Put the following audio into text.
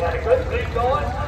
Got a good lead going.